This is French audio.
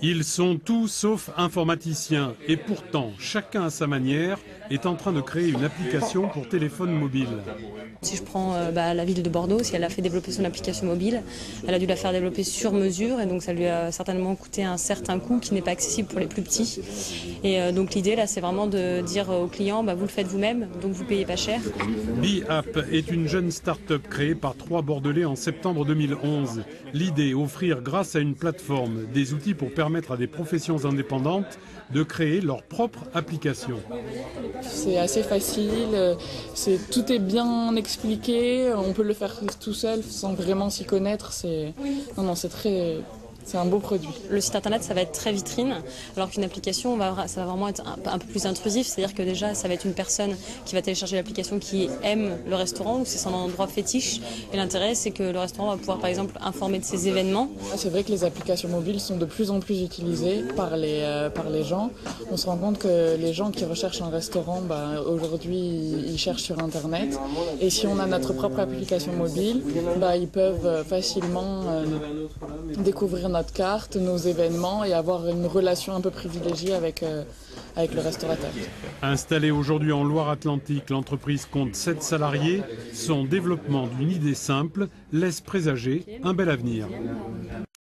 Ils sont tous sauf informaticiens et pourtant, chacun à sa manière, est en train de créer une application pour téléphone mobile. Si je prends euh, bah, la ville de Bordeaux, si elle a fait développer son application mobile, elle a dû la faire développer sur mesure et donc ça lui a certainement coûté un certain coût qui n'est pas accessible pour les plus petits. Et euh, donc l'idée là, c'est vraiment de dire aux clients, bah, vous le faites vous-même, donc vous payez pas cher. BeApp est une jeune start-up créée par trois Bordelais en septembre 2011. L'idée, offrir grâce à une plateforme des outils pour permettre à des professions indépendantes de créer leur propre application. C'est assez facile, tout est bien expliqué, on peut le faire tout seul sans vraiment s'y connaître. C'est non non, c'est très c'est un beau produit. Le site internet, ça va être très vitrine, alors qu'une application, ça va vraiment être un, peu plus intrusif. C'est-à-dire que déjà, ça va être une personne qui va télécharger l'application qui aime le restaurant ou c'est son endroit fétiche. Et l'intérêt, c'est que le restaurant va pouvoir, par exemple, informer de ses événements. C'est vrai que les applications mobiles sont de plus en plus utilisées par les, euh, par les gens. On se rend compte que les gens qui recherchent un restaurant, bah, aujourd'hui, ils cherchent sur Internet. Et si on a notre propre application mobile, bah, ils peuvent facilement euh, découvrir notre carte, nos événements et avoir une relation un peu privilégiée avec, euh, avec le restaurateur. Installée aujourd'hui en Loire-Atlantique, l'entreprise compte 7 salariés. Son développement d'une idée simple laisse présager un bel avenir.